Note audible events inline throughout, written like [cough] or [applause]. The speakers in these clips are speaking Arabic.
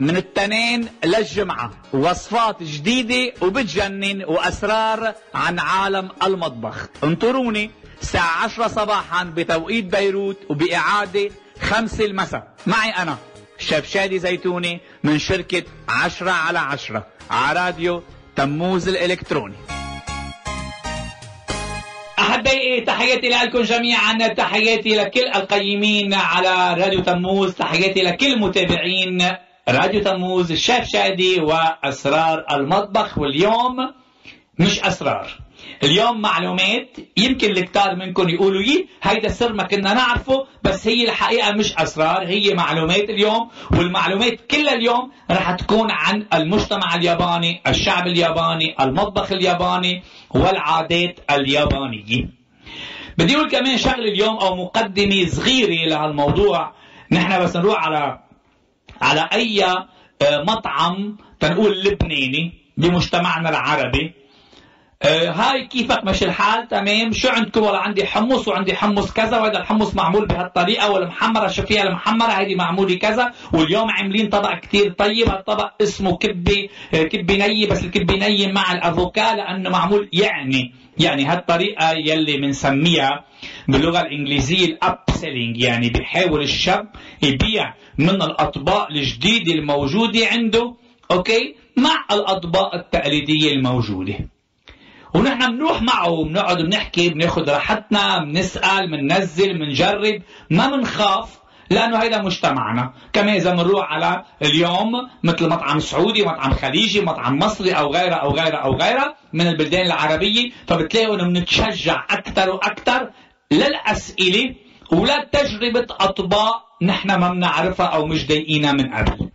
من التنين للجمعة. وصفات جديدة وبتجنن وأسرار عن عالم المطبخ. انطروني الساعة 10 صباحا بتوقيت بيروت وبإعادة 5 المساء. معي أنا شيف شادي زيتوني من شركة 10 على 10 على راديو تموز الإلكتروني. أحبائي تحياتي لكم جميعا. تحياتي لكل القيمين على راديو تموز. تحياتي لكل متابعين راديو تموز الشيف شادي وأسرار المطبخ واليوم مش أسرار. اليوم معلومات يمكن الكتار منكم يقولوا يي هيدا سر ما كنا نعرفه بس هي الحقيقة مش أسرار هي معلومات اليوم والمعلومات كلها اليوم رح تكون عن المجتمع الياباني الشعب الياباني المطبخ الياباني والعادات اليابانية. بدي أقول كمان شغلة اليوم أو مقدمة صغيرة لهالموضوع. نحن بس نروح على على أي آه، مطعم تنقول لبناني بمجتمعنا العربي. آه هاي كيفك؟ مش الحال تمام. شو عندكم؟ ولا عندي حمص وعندي حمص كذا وهذا الحمص معمول بهالطريقة والمحمرة شو فيها؟ المحمرة هذه معمولة كذا. واليوم عاملين طبق كثير طيب. هالطبق اسمه كبه آه كبه ني بس الكبه ني مع الأفوكا لأنه معمول يعني يعني هالطريقة يلي بنسميها باللغة الإنجليزية ال upselling يعني بيحاول الشاب يبيع من الأطباق الجديدة الموجودة عنده أوكي؟ مع الأطباق التقليدية الموجودة. ونحن بنروح معه بنقعد بنحكي بناخذ راحتنا بنسأل بننزل بنجرب ما بنخاف لأنه هيدا مجتمعنا. كمان إذا بنروح على اليوم مثل مطعم سعودي مطعم خليجي مطعم مصري أو غيره أو غيره أو غيره من البلدان العربية فبتلاقوا إنه بنتشجع أكثر وأكثر للأسئلة ولا تجربة اطباق نحن ما بنعرفها أو مش ضايقينها من قبل.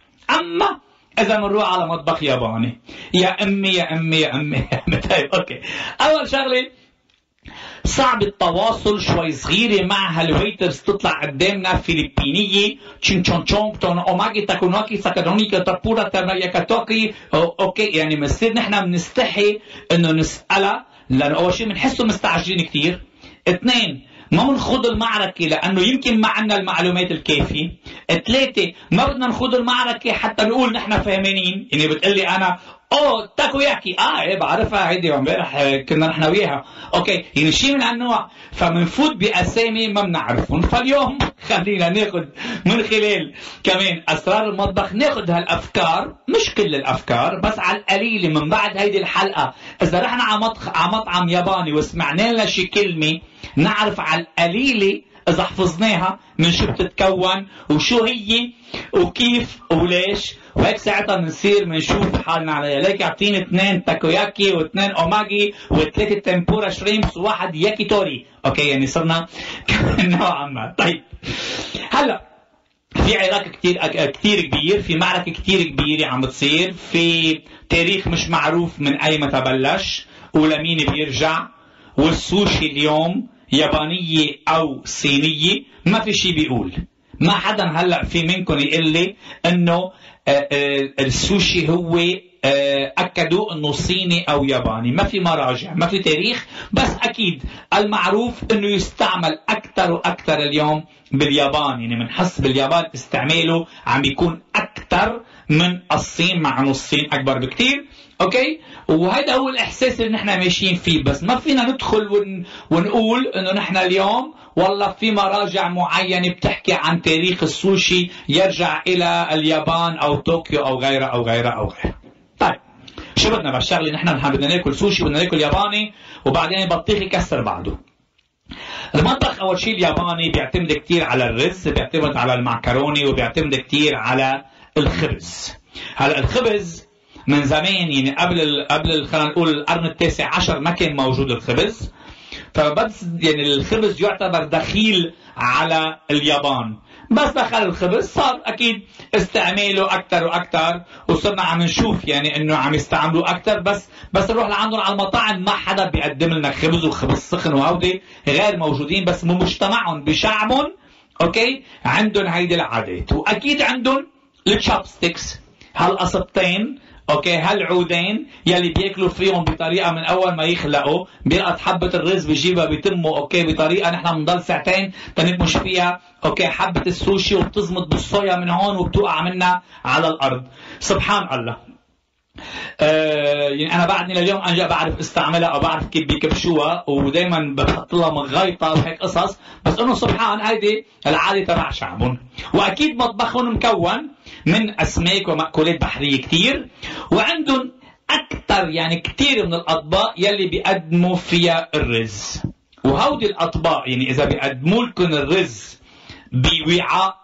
إذا بنروح على مطبخ ياباني. يا أمي يا أمي يا أمي يا أمي. [laughs] طيب أوكي. أول شغلة صعب التواصل شوي صغيرة مع هالويترز. تطلع قدامنا فيلبينية. تشين تشون تشون تون اوماجي تاكوناكي ساكادوني كتابورا كاتوكي أوكي يعني بنصير نحن بنستحي إنه نسألها لأنه أول شيء بنحسه مستعجلين كثير اثنين ما بنخوض المعركة لأنه يمكن ما عندنا المعلومات الكافية. ثلاثة ما بدنا نخوض المعركة حتى نقول نحن فاهمين. يعني بتقلي أنا اوه تاكوياكي آه إيه بعرفها هيدي امبارح كنا نحن وياها. okay يعني شيء من هالنوع فبنفوت بأسامي ما بنعرفهم. فاليوم خلينا ناخذ من خلال كمان أسرار المطبخ ناخذ هالأفكار. مش كل الأفكار بس على القليله من بعد هيدي الحلقة. إذا رحنا على مطعم ياباني وسمعنا لنا شي كلمة نعرف على القليله إذا حفظناها من شو بتتكون وشو هي وكيف وليش. وهيك ساعتها بنصير بنشوف حالنا عليها ليك اعطيني اثنين تاكوياكي واثنين أوماجي وثلاثة تمبورا shrimps وواحد ياكيتوري. okay يعني صرنا [laughs] نوعا ما. طيب. هلأ في عراك كثير كثير كبير في معركة كثير كبيرة عم بتصير في تاريخ مش معروف من أي متى بلش ولمين بيرجع والسوشي اليوم يابانية أو صينية ما في شيء بيقول. ما حدا هلأ في منكم يقول لي إنه آه، آه، السوشي هو آه، أكدوا إنه صيني أو ياباني. ما في مراجع ما في تاريخ. بس أكيد المعروف إنه يستعمل أكثر وأكثر اليوم باليابان يعني بنحس باليابان استعماله عم يكون أكثر من الصين مع إنه الصين أكبر بكثير okay؟ وهذا هو الإحساس اللي نحن ماشيين فيه. بس ما فينا ندخل ون... ونقول إنه نحن اليوم والله في مراجع معينه بتحكي عن تاريخ السوشي يرجع إلى اليابان أو طوكيو أو غيرها أو غيرها أو غيرها طيب شو بدنا بالشغله نحن بدنا ناكل سوشي بدنا ناكل ياباني وبعدين البطيخ يكسر بعضه المطبخ أول شيء الياباني بيعتمد كثير على الرز بيعتمد على المعكروني وبيعتمد كثير على الخبز. هلا الخبز من زمان يعني قبل قبل خلينا نقول القرن التاسع عشر ما كان موجود الخبز. فبس يعني الخبز يعتبر دخيل على اليابان. بس دخل الخبز صار أكيد استعماله أكثر وأكثر وصرنا عم نشوف يعني إنه عم يستعملوا أكثر بس بس نروح لعندهم على المطاعم ما حدا بيقدم لنا خبز وخبز سخن وهودي غير موجودين. بس بمجتمعهم بشعبهم okay عندهم هيدي العادات. وأكيد عندهم ال chopsticks هالقصبتين okay هالعودين يلي بياكلوا فيهم بطريقة من أول ما يخلقوا بيلقط حبة الرز بيجيبها بتمه okay بطريقة نحن بنضل ساعتين تنكمش فيها okay حبة السوشي وبتزمط بالصويا من هون وبتوقع منا على الأرض. سبحان الله. آه يعني أنا بعدني لليوم أنا بعرف أستعملها أو بعرف كيف بيكبشوها ودائما بحط لها مغيطه وهيك قصص. بس إنه سبحان هيدي العادة تبع شعبهم. وأكيد مطبخهم مكون من أسماك ومأكولات بحرية كثير وعندهم أكثر يعني كثير من الأطباق يلي بيقدموا فيها الرز. وهودي الأطباق يعني إذا بيقدموا لكم الرز بوعاء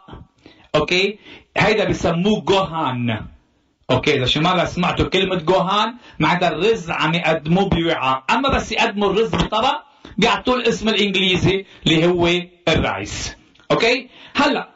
okay؟ هيدا بسموه جوهان. okay إذا شي مره سمعتوا كلمة جوهان معناتها الرز عم يقدموه بوعاء. أما بس يقدموا الرز بطبق بيعطوه الاسم الإنجليزي اللي هو ال rice okay؟ هلأ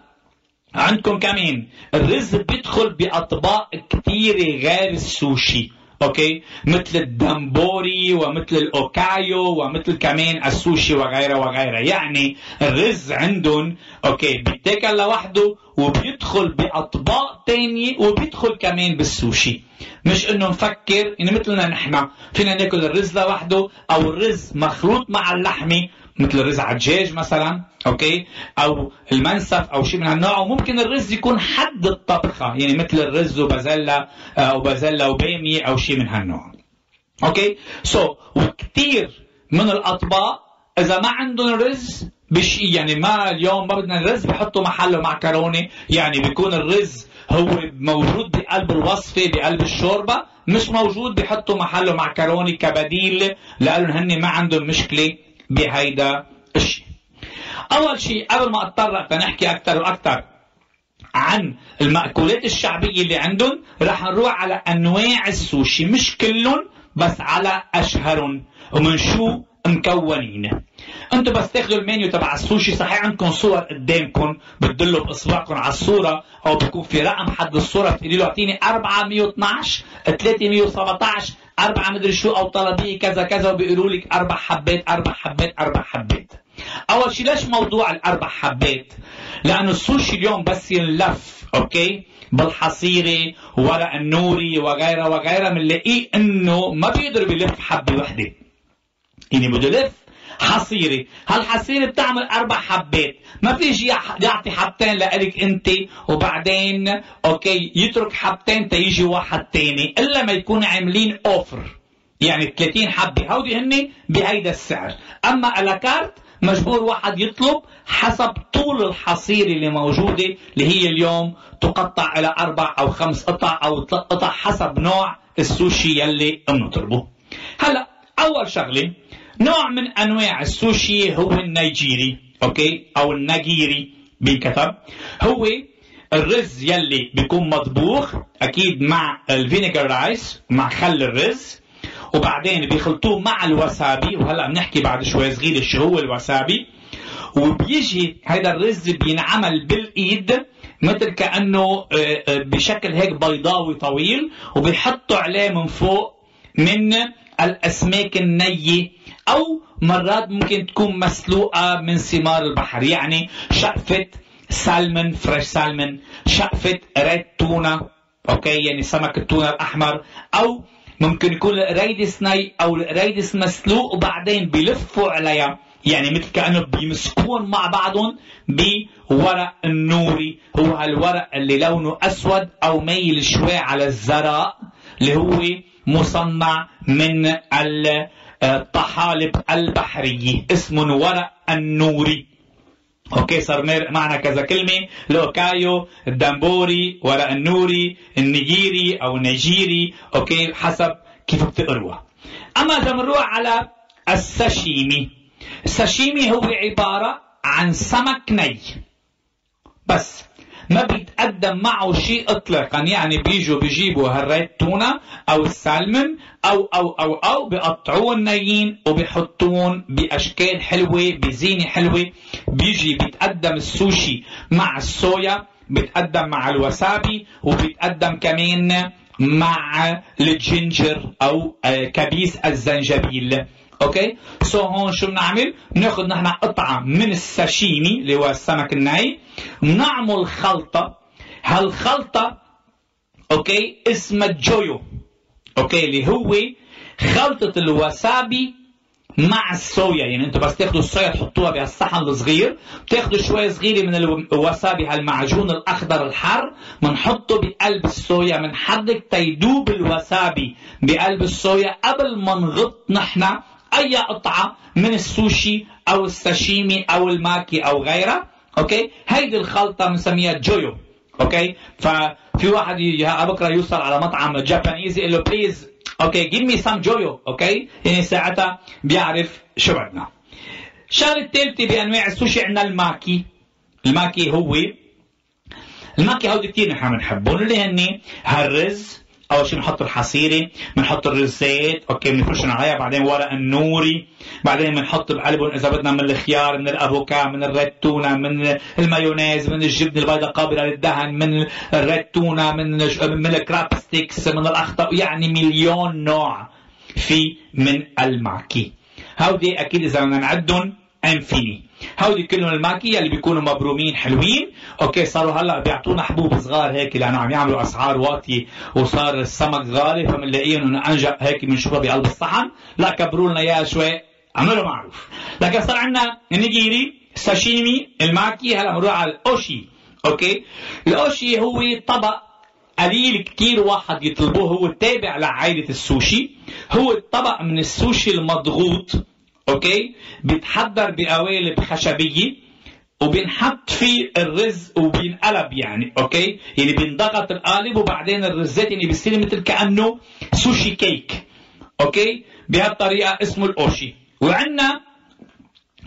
عندكم كمان الرز بيدخل بأطباق كثيره غير السوشي. okay مثل الدونبوري ومثل الأوكايو ومثل كمان السوشي وغيرها وغيرها يعني الرز عندهم okay بيتاكل لوحده وبيدخل بأطباق تانية وبيدخل كمان بالسوشي. مش إنه نفكر يعني مثلنا نحن فينا ناكل الرز لوحده أو الرز مخلوط مع اللحمة مثل الرز على الدجاج مثلا okay؟ أو المنسف أو شيء من هالنوع وممكن الرز يكون حد الطبخة يعني مثل الرز وبازلا أو بازلا وباميه أو شيء من هالنوع okay؟ so so, وكثير من الاطباق إذا ما عندهم رز بشيء يعني ما اليوم ما بدنا الرز بحطوا محله معكرونه يعني بيكون الرز هو موجود بقلب الوصفة بقلب الشوربة مش موجود بحطوا محله معكرونه كبديل لانهم هن ما عندهم مشكلة. بهيدا الشيء. أول شيء قبل ما أتطرق نحكي أكثر وأكثر عن المأكولات الشعبية اللي عندهم رح نروح على أنواع السوشي. مش كلهم بس على أشهرهم. ومن شو مكونين. أنتم بس تاخذوا المنيو تبع السوشي صحيح عندكم صور قدامكم بتدلوا باصبعكم على الصورة أو بيكون في رقم حد الصورة بتقولي له أعطيني 412 317 أربعة مدري شو أو طلبية كذا كذا وبيقولوا لك أربع حبات أربع حبات أربع حبات أول شيء ليش موضوع الأربع حبات؟ لأنه السوشي اليوم بس ينلف okay؟ بالحصيرة ورق النوري وغيرها وغيرها بنلاقيه إنه ما بيقدر بيلف حبة وحدة يعني بده يلف حصيرة هالحصيرة بتعمل أربع حبات؟ ما في شيء يعطي حبتين لإلك أنت وبعدين okay يترك حبتين تيجي واحد تاني إلا ما يكون عاملين offer. يعني 30 حبة. هودي هن بهيدا السعر. أما à la carte مجبور واحد يطلب حسب طول الحصيرة اللي موجودة اللي هي اليوم تقطع إلى أربع أو خمس قطع أو قطع حسب نوع السوشي يلي بنطلبه. هلا أول شغلة نوع من انواع السوشي هو النيجيري okay؟ أو النجيري بينكتب هو الرز يلي بيكون مطبوخ أكيد مع ال vinegar rice مع خل الرز وبعدين بيخلطوه مع الوسابي. وهلأ بنحكي بعد شوي صغير شو هو الوسابي. وبيجي هذا الرز بينعمل بالإيد مثل كأنه آه، آه، بشكل هيك بيضاوي طويل وبيحطوا عليه من فوق من الأسماك النية أو مرات ممكن تكون مسلوقة من ثمار البحر يعني شقفة salmon fresh salmon شقفة red tuna okay؟ يعني سمك التونة الأحمر أو ممكن يكون قريدس ني أو قريدس مسلوق وبعدين بيلفوا عليها يعني مثل كأنه بيمسكون مع بعضهم بورق النوري. هو هالورق اللي لونه أسود أو ميل شوي على الزراق اللي هو مصنع من ال الطحالب البحرية اسم ورق النوري. okay صار معنا كذا كلمة. لوكايو الدمبوري ورق النوري النيجيري أو النيجيري okay حسب كيف بتقروها. أما إذا بنروح على الساشيمي الساشيمي هو عبارة عن سمك ني. بس. ما بيتقدم معه شيء اطلاقا. يعني بيجوا بيجيبوا هال red tuna أو السالمون أو أو أو أو بقطعوهم نيين وبيحطوهم بأشكال حلوة بزينة حلوة. بيجي بيتقدم السوشي مع الصويا بيتقدم مع الوسابي وبيتقدم كمان مع ال ginger أو آه، كبيس الزنجبيل. okay so هون شو بنعمل؟ بناخذ نحن قطعة من الساشيمي اللي هو السمك الني بنعمل خلطة. هالخلطة okay اسمها جويو. okay اللي هو خلطة الوسابي مع الصويا. يعني أنتوا بس تاخذوا الصويا تحطوها بهالصحن الصغير. بتاخذوا شوي صغيرة من الوسابي هالمعجون الأخضر الحر بنحطه بقلب الصويا. بنحرك تيدوب الوسابي بقلب الصويا. قبل ما نغط نحن أي قطعه من السوشي أو الساشيمي أو الماكي أو غيرها okay؟ هيدي الخلطة بنسميها جويو okay؟ ففي واحد بكره يوصل على مطعم Japanese يقول له please okay give me some جويو okay؟ يعني ساعتها بيعرف شو بدنا الشغله الثالثه بأنواع السوشي عندنا الماكي. الماكي هو الماكي هودي كثير نحن بنحبهم اللي هن هالرز أول شيء بنحط الحصيرة بنحط الرزات okay بنفرشهم عليها بعدين ورق النوري بعدين بنحط بقلبهم إذا بدنا من الخيار من الأفوكا من ال red tuna من المايونيز من الجبنة البيضاء قابله للدهن من ال red tuna من من ال crab sticks من الأخطبوط يعني مليون نوع في من الماكي هودي أكيد إذا بدنا نعدهم infini. هودي كلهم الماكية اللي بيكونوا مبرومين حلوين. okay صاروا هلأ بيعطونا حبوب صغار هيك لأنه عم يعملوا أسعار واطية وصار السمك غالي فبنلاقيهم إنه انجا هيك بنشوفها بقلب الصحن. لا كبروا لنا إياها شوي. عملوا معروف. لكن صار عندنا النيجيري ساشيمي الماكي هلأ بنروح على الأوشي. okay؟ الأوشي هو طبق قليل كتير واحد يطلبوه هو تابع لعائلة السوشي. هو طبق من السوشي المضغوط. okay؟ بيتحضر بقوالب خشبية وبينحط فيه الرز وبينقلب يعني okay؟ يعني بينضغط القالب وبعدين الرزات يعني بيصير مثل كأنه sushi cake okay؟ بهالطريقة اسمه الأوشي. وعندنا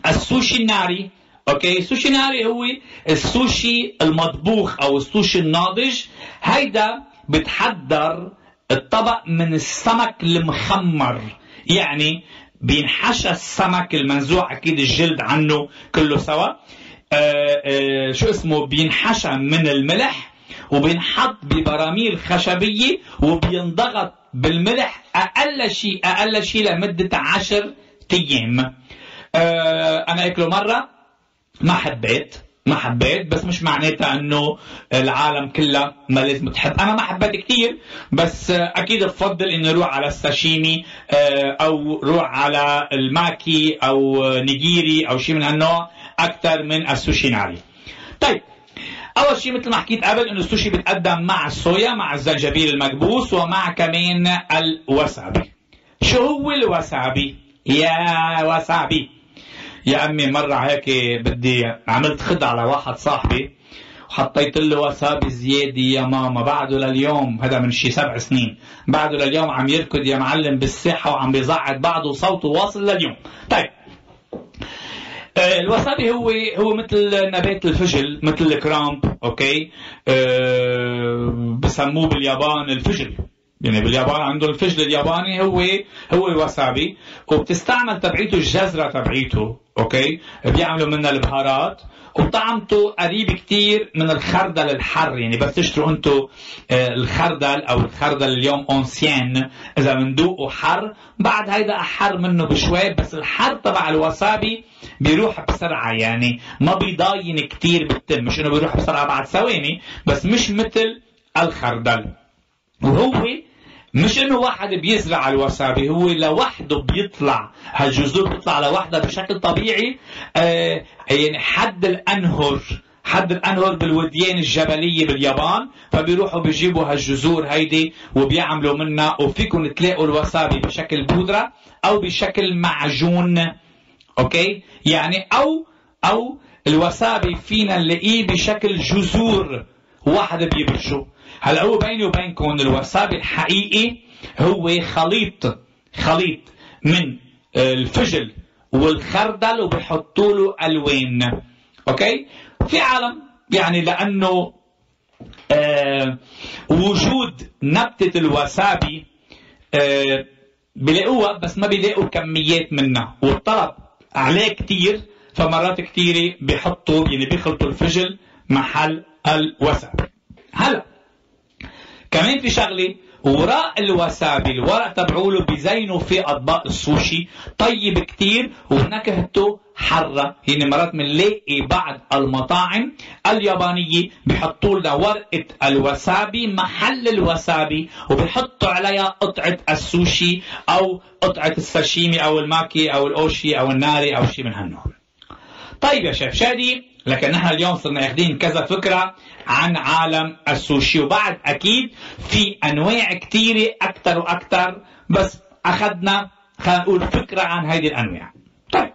السوشي الناري أوكي؟ السوشي الناري هو السوشي المطبوخ أو السوشي الناضج. هيدا بتحضر الطبق من السمك المخمر يعني بينحشى السمك المنزوع أكيد الجلد عنه كله سوا. آآ آه، آآ آه، شو اسمه؟ بينحشى من الملح وبينحط ببراميل خشبية وبينضغط بالملح أقل شيء أقل شيء لمدة عشر أيام. آه، أنا أكله مرة ما حبيت. ما حبيت بس مش معناتها إنه العالم كلها ما لازم تحب أنا ما حبيت كثير بس أكيد بفضل إني أروح على الساشيمي آه، أو روح على الماكي أو نيجيري أو شيء من هالنوع أكثر من السوشي ناري. طيب أول شيء مثل ما حكيت قبل إنه السوشي بتقدم مع الصويا مع الزنجبيل المكبوس ومع كمان الوسابي. شو هو الوسابي؟ يا وسابي. يا أمي مرة هيك بدي عملت خدعة على واحد صاحبي وحطيت له وسابي زيادة يا ماما. بعده لليوم هذا من شي سبع سنين. بعده لليوم عم يركض يا معلم بالساحة وعم بيزعد بعده وصوته واصل لليوم. طيب. آه، الوسابي هو هو مثل نبات الفجل مثل الكرامب أوكي؟ أه بسموه باليابان الفجل. يعني باليابان عندهم الفجل الياباني هو هو الوسابي وبتستعمل تبعيته الجذرة تبعيته okay؟ بيعملوا منها البهارات وطعمته قريب كتير من الخردل الحر يعني بس تشتروا أنتم آه، الخردل أو الخردل اليوم à l'ancienne إذا بندوقه حر. بعد هيدا أحر منه بشوي بس الحر تبع الوسابي بيروح بسرعة يعني ما بيضاين كتير بالتم. مش إنه بيروح بسرعة بعد ثواني بس مش مثل الخردل. وهو مش إنه واحد بيزرع الوسابي هو لوحده بيطلع. هالجذور بتطلع لوحدها بشكل طبيعي. آه يعني حد الأنهر حد الأنهر بالوديان الجبلية باليابان فبيروحوا بيجيبوا هالجذور هيدي وبيعملوا منها وفيكم تلاقوا الوسابي بشكل بودرة أو بشكل معجون. أوكي؟ يعني أو أو الوسابي فينا نلاقيه بشكل جذور. واحد بيبرشه هلا هو بيني وبينكم الوسابي الحقيقي هو خليط خليط من الفجل والخردل وبيحطوا له ألوان. أوكي؟ في عالم يعني لأنه آه وجود نبتة الوسابي آه بيلاقوها بس ما بيلاقوا كميات منها. والطلب عليه كتير فمرات كثيرة بيحطوا يعني بيخلطوا الفجل محل الوسابي هلا كمان في شغلة وراء الوسابي الورق تبعوله بزينوا في أطباق السوشي. طيب كتير ونكهته حرة. يعني مرات بنلاقي بعض المطاعم اليابانية بحطوا لنا ورقة الوسابي محل الوسابي وبحطوا عليها قطعة السوشي أو قطعة الساشيمي أو الماكي أو الأوشي أو الناري أو شيء من هالنوع. طيب يا شيف شادي لكن نحن اليوم صرنا اخذين كذا فكرة عن عالم السوشي. وبعد أكيد في أنواع كثيرة أكثر وأكثر بس أخذنا خلينا نقول فكرة عن هذه الأنواع. طيب.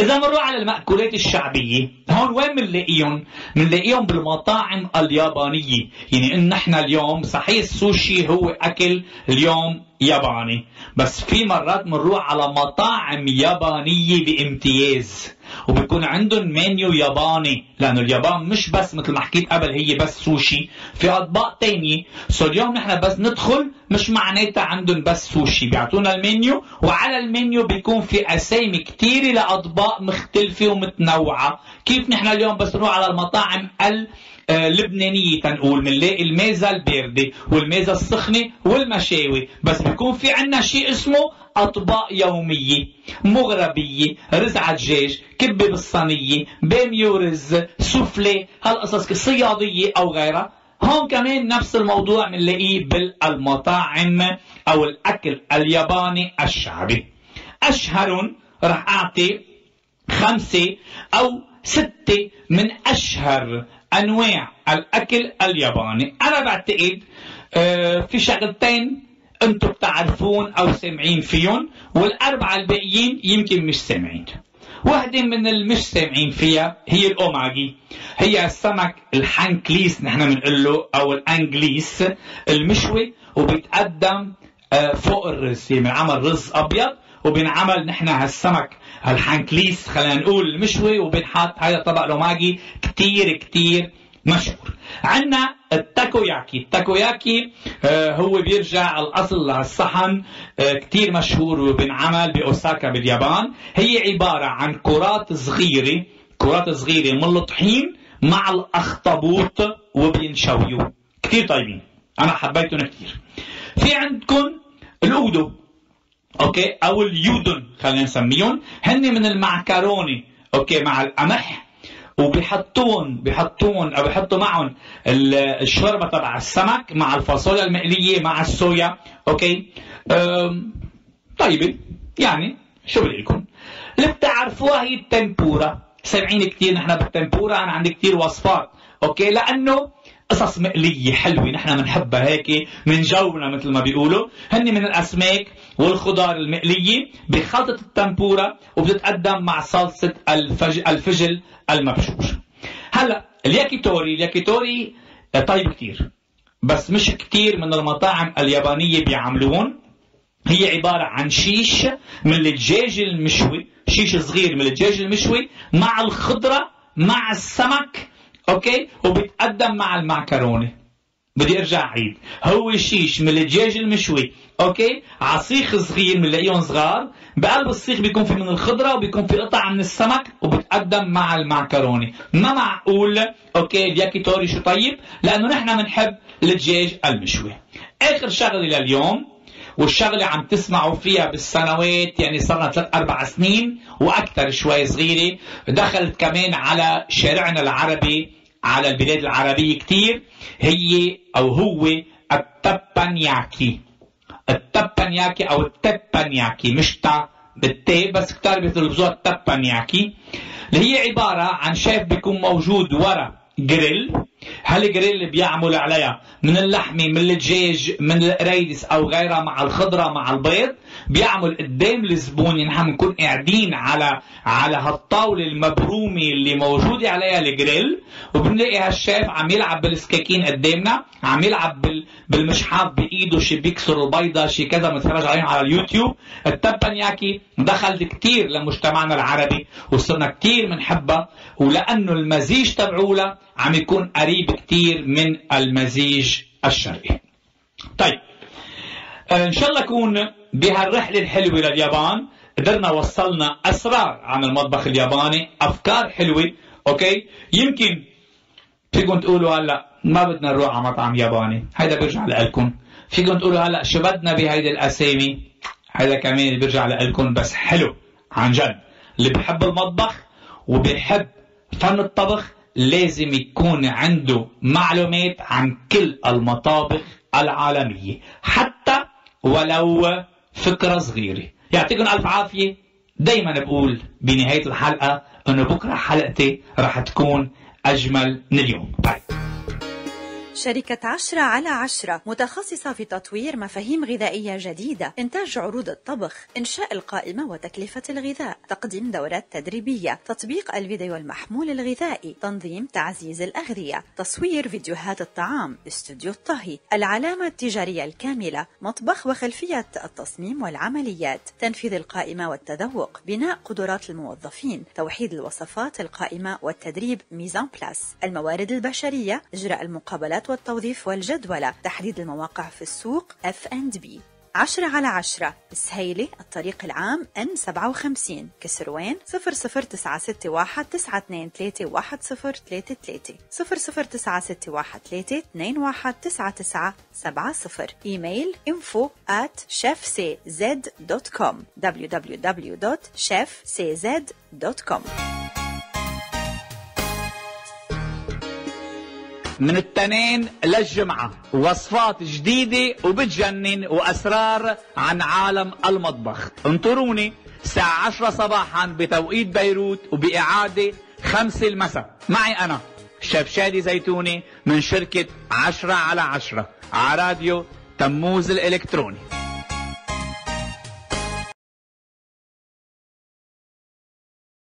إذا مروا على المأكولات الشعبية هون وين بنلاقيهم؟ بنلاقيهم بالمطاعم اليابانية، يعني إن نحن اليوم صحيح السوشي هو أكل اليوم ياباني، بس في مرات بنروح على مطاعم يابانية بامتياز، وبيكون عندهم منيو ياباني. لأنه اليابان مش بس مثل ما حكيت قبل هي بس سوشي. في أطباق تانية. سو اليوم نحن بس ندخل مش معناتها عندهم بس سوشي. بيعطونا المنيو وعلى المنيو بيكون في أسامي كثيرة لأطباق مختلفة ومتنوعة. كيف نحن اليوم بس نروح على المطاعم ال لبنانية تنقول بنلاقي الميزة الباردة والميزة السخنة والمشاوي. بس بيكون في عنا شيء اسمه أطباق يومية مغربية رزعة دجاج كبة بالصينية بامية ورز سوفلي هالقصص صيادية أو غيرها. هون كمان نفس الموضوع بنلاقيه بالمطاعم أو الأكل الياباني الشعبي. أشهر رح أعطي خمسة أو ستة من أشهر أنواع الأكل الياباني. أنا بعتقد آه، في شغلتين أنتم بتعرفون أو سامعين فيهم والأربعة الباقيين يمكن مش سامعين. واحدة من المش سامعين فيها هي الأوماجي. هي السمك الحنكليس نحن بنقول له أو الأنجليس المشوي وبيتقدم آه، فوق الرز. يعني بنعمل رز أبيض وبنعمل نحن هالسمك الحنكليس خلينا نقول المشوي وبنحط هذا طبق لوماجي كتير كتير مشهور. عندنا التاكوياكي. التاكوياكي آه هو بيرجع الأصل للصحن آه كتير مشهور وبنعمل بأوساكا باليابان. هي عبارة عن كرات صغيرة كرات صغيرة من الطحين مع الأخطبوط وبينشويوا كتير طيبين. أنا حبيتهم كتير. في عندكم الأودون. okay؟ أو اليودن خلينا نسميهم. هن من المعكرونة okay مع القمح. وبيحطون بيحطون أو بيحطوا معهم الشوربة تبع السمك مع الفاصوليا المقلية مع الصويا. okay؟ طيبه يعني شو بدي لكم اللي بتعرفوها هي التمبورا سامعين كثير نحن بالتمبورا أنا عندي كثير وصفات. okay؟ لأنه قصص مقلية حلوة نحن بنحبها هيك من جونا مثل ما بيقولوا. هن من الأسماك والخضار المقلية بخلطة التمبورا وبتتقدم مع صلصة الفجل, الفجل المبشور هلأ الياكيتوري الياكيتوري طيب كتير. بس مش كتير من المطاعم اليابانية بيعملون هي عبارة عن شيش من الدجاج المشوي شيش صغير من الدجاج المشوي مع الخضرة مع السمك okay؟ وبيتقدم مع المعكرونة. بدي أرجع أعيد. هو شيش من الدجاج المشوي okay؟ ع سيخ صغير بنلاقيهم صغار. بقلب السيخ بيكون في من الخضرة وبيكون في قطع من السمك وبتقدم مع المعكرونة. ما معقول؟ okay؟ الياكيتوري شو طيب؟ لأنه نحن بنحب الدجاج المشوي. آخر شغلة لليوم والشغلة عم تسمعوا فيها بالسنوات يعني صرنا ثلاث أربع سنين وأكثر شوي صغيرة دخلت كمان على شارعنا العربي على البلاد العربية كتير هي أو هو التبانياكي. التبانياكي أو التبانياكي مش تا بالتاء بس كتار بيطلبوها التبانياكي. اللي هي عبارة عن شيف بيكون موجود ورا جريل هالجريل بيعمل عليها من اللحمة من الدجاج من القريدس أو غيرها مع الخضرة مع البيض؟ بيعمل قدام الزبون يعني بنكون قاعدين على على هالطاولة المبرومة اللي موجودة عليها الجريل وبنلاقي هالشيف عم يلعب بالسكاكين قدامنا عم يلعب بال بالمشحاف بإيده شي بيكسر البيضة شي كذا بنتفرج عليهم على اليوتيوب. التبانياكي دخلت كثير لمجتمعنا العربي وصرنا كثير بنحبها ولأنه المزيج تبعولا عم يكون قريب كثير من المزيج الشرقي. طيب أن شاء الله يكون بهالرحله الحلوة لليابان. قدرنا وصلنا أسرار عن المطبخ الياباني. أفكار حلوة. أوكي؟ يمكن فيكم تقولوا هلأ ما بدنا نروح على مطعم ياباني. هيدا بيرجع لكم فيكم تقولوا هلأ شو بدنا بهيدي الأسامي؟ هذا كمان بيرجع لكم بس حلو. عن جد. اللي بحب المطبخ وبيحب فن الطبخ لازم يكون عنده معلومات عن كل المطابخ العالمية. حتى ولو فكرة صغيرة. يعطيكم ألف عافية. دايما بقول بنهاية الحلقة أنه بكرة حلقتي رح تكون أجمل من اليوم. باي شركة عشرة على عشرة متخصصة في تطوير مفاهيم غذائية جديدة إنتاج عروض الطبخ إنشاء القائمة وتكلفة الغذاء تقديم دورات تدريبية تطبيق الفيديو المحمول الغذائي تنظيم تعزيز الأغذية تصوير فيديوهات الطعام استوديو الطهي العلامة التجارية الكاملة مطبخ وخلفية التصميم والعمليات تنفيذ القائمة والتذوق بناء قدرات الموظفين توحيد الوصفات القائمة والتدريب ميزان بلاس الموارد البشرية إجراء المقابلات والتوظيف والجدولة تحديد المواقع في السوق F&B عشرة على عشرة. سهيلة الطريق العام N57 كسروين صفر صفر تسعة ستة واحد تسعة اثنين ثلاثة من التنين للجمعة. وصفات جديدة وبتجنن وأسرار عن عالم المطبخ. انطروني الساعة 10 صباحا بتوقيت بيروت وبإعادة 5 المساء. معي أنا شيف شادي زيتوني من شركة 10 على 10 على راديو تموز الإلكتروني.